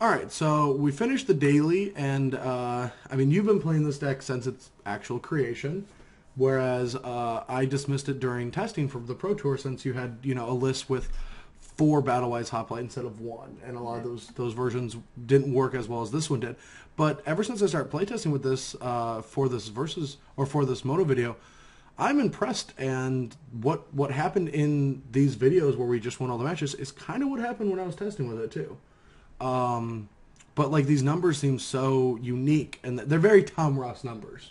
All right, so we finished the daily, and uh, I mean, you've been playing this deck since its actual creation, whereas uh, I dismissed it during testing for the Pro Tour since you had, you know, a list with four Battlewise Hoplite instead of one, and a lot of those those versions didn't work as well as this one did. But ever since I started playtesting with this uh, for this versus or for this moto video, I'm impressed. And what what happened in these videos where we just won all the matches is kind of what happened when I was testing with it too. Um, but like these numbers seem so unique, and they're very Tom Ross numbers.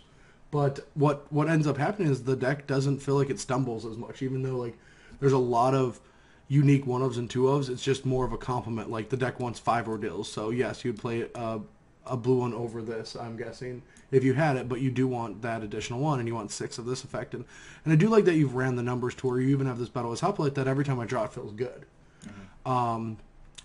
But what what ends up happening is the deck doesn't feel like it stumbles as much, even though like there's a lot of unique one ofs and two ofs. It's just more of a compliment. Like the deck wants five Ordeals, so yes, you'd play a, a blue one over this. I'm guessing if you had it, but you do want that additional one, and you want six of this effect. And and I do like that you've ran the numbers to where you even have this Battlewise Hoplite that every time I draw it feels good. Um,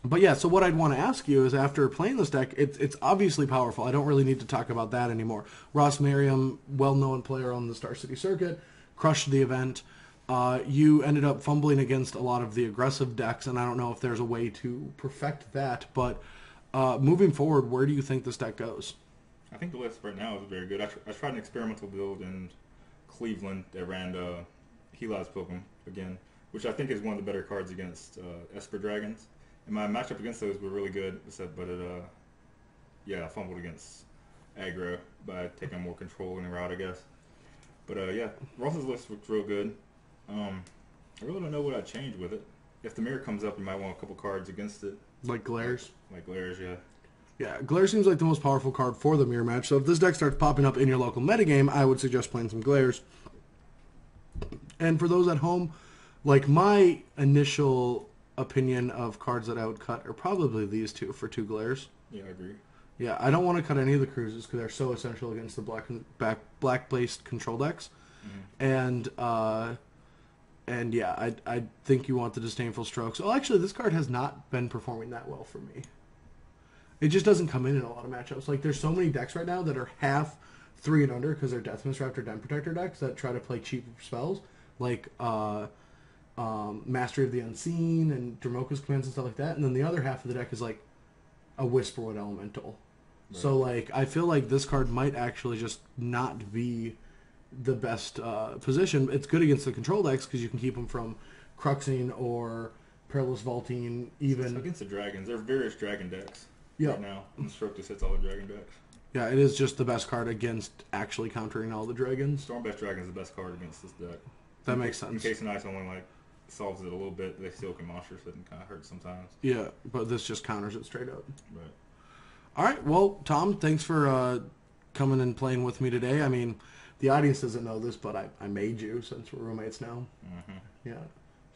but yeah, so what I'd want to ask you is after playing this deck, it's it's obviously powerful. I don't really need to talk about that anymore. Ross Merriam, well-known player on the Star City circuit, crushed the event. Uh, you ended up fumbling against a lot of the aggressive decks, and I don't know if there's a way to perfect that. But uh, moving forward, where do you think this deck goes? I think the list right now is very good. I, tr- I tried an experimental build in Cleveland that ran uh, Heliod's Pilgrim again, which I think is one of the better cards against uh, Esper Dragons. And my matchup against those were really good, except but it, uh, yeah, I fumbled against aggro by taking more control in the route, I guess. But uh, yeah, Ross's list looks real good. Um, I really don't know what I'd change with it. If the mirror comes up, you might want a couple cards against it, Like glares? like Glares, yeah. Yeah, Glare seems like the most powerful card for the mirror match. So if this deck starts popping up in your local metagame, I would suggest playing some Glares. And for those at home, like my initial opinion of cards that I would cut are probably these two for two Glares. Yeah, I agree. Yeah, I don't want to cut any of the cruises because they're so essential against the black and back black based control decks, and uh, and yeah, I I think you want the disdainful strokes. Well, actually, this card has not been performing that well for me. It just doesn't come in in a lot of matchups. Like there's so many decks right now that are half three and under because they're Deathmist Raptor or Den Protector decks that try to play cheap spells like uh, um, Mastery of the Unseen and Dromoka's commands and stuff like that. And then the other half of the deck is like a Whisperwood Elemental. So like I feel like this card might actually just not be the best uh, position. It's good against the control decks because you can keep them from cruxing or perilous vaulting. Even Against the dragons, there are various dragon decks Yeah. right now. Just hits all the dragon decks. yeah, it is just the best card against actually countering all the dragons. Stormbreath Dragon is the best card against this deck. That makes sense. Encase in Ice only like solves it a little bit, they still can monster sit and kind of hurt sometimes. Yeah, but this just counters it straight up. But All right, well, Tom, thanks for uh, coming and playing with me today. I mean, the audience doesn't know this, but I, I made you since we're roommates now. mhm. Yeah,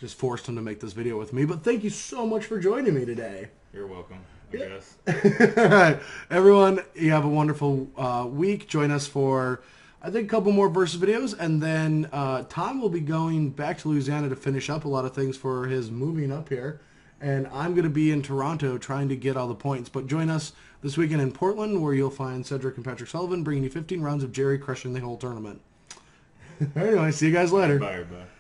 just forced him to make this video with me. But thank you so much for joining me today. you're welcome, I Yeah. guess. Everyone, you have a wonderful uh, week. Join us for, I think, a couple more versus videos. And then uh, Tom will be going back to Louisiana to finish up a lot of things for his moving up here. And I'm going to be in Toronto trying to get all the points. But join us this weekend in Portland where you'll find Cedric and Patrick Sullivan bringing you 15 rounds of Jerry crushing the whole tournament. anyway, see you guys later. Bye, everybody.